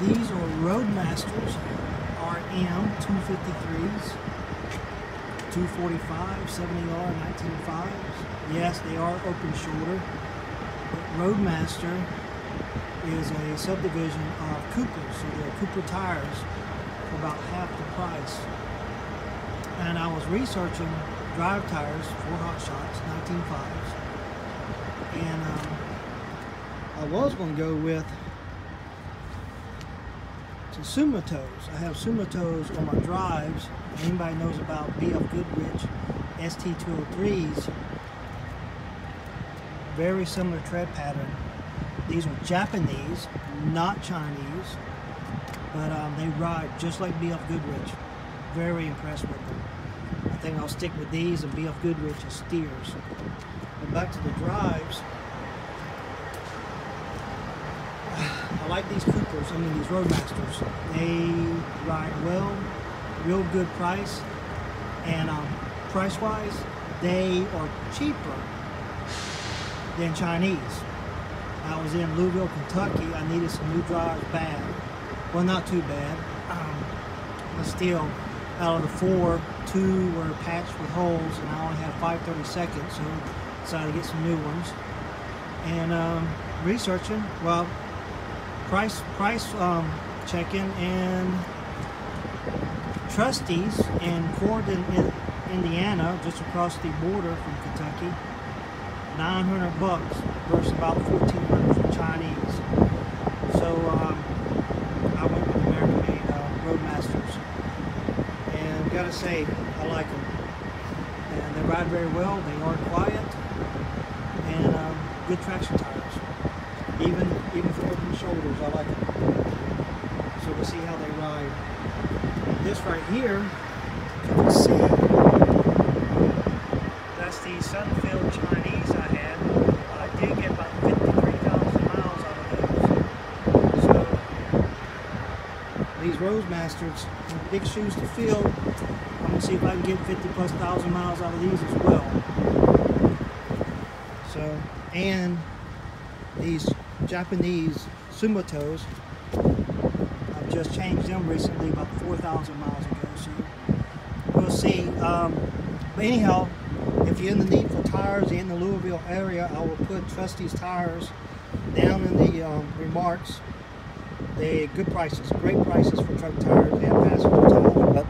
These are Roadmasters RM 253s, 245, 70R, 19.5s. Yes, they are open shoulder. But Roadmaster is a subdivision of Cooper, so they're Cooper tires for about half the price. And I was researching drive tires for Hot Shots, 19.5s. And um, I was going to go with some Sumotos. I have Sumotos on my drives. Anybody knows about BF Goodrich ST203s, very similar tread pattern. These are Japanese, not Chinese, but um, they ride just like BF Goodrich. Very impressed with them. I think I'll stick with these and BF Goodrich as steers. And back to the drives. I like these Coopers, I mean these Roadmasters. They ride well, real good price, and um, price-wise, they are cheaper than Chinese. I was in Louisville, Kentucky. I needed some new drives bad. Well, not too bad. Um, but still, out of the four, two were patched with holes, and I only had 530 seconds, so decided to get some new ones. And um, researching, well, price price um, checking and Trusty's in Corydon, Indiana, just across the border from Kentucky. 900 bucks versus about 1400 for Chinese. So um, I went with American made uh, Roadmasters. And gotta say, I like them. And they ride very well, they are quiet, and um, good traction tires. Even even for open shoulders, I like them. So we'll see how they ride. This right here, you can see, that's the Sunfield Chinese I had. I did get about 53,000 miles out of those. So these Roadmasters, big shoes to fill. I'm gonna see if I can get 50 plus thousand miles out of these as well. So, and these Japanese Sumotos, I've just changed them recently, about 4,000 miles ago. So we'll see. Um, but anyhow, if you're in the need for tires in the Louisville area, I will put Trusty's Tires down in the um, remarks. They good prices, great prices for truck tires and passenger tires, but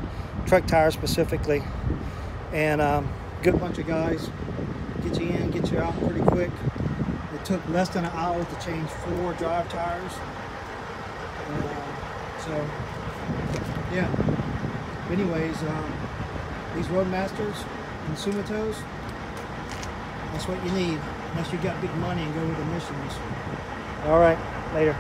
truck tires specifically. And um, good bunch of guys. Get you in, get you out pretty quick. Took less than an hour to change four drive tires. Uh, so, yeah. Anyways, um, these Roadmasters and Sumotos, that's what you need, unless you got big money and go with Michelins. All right, later.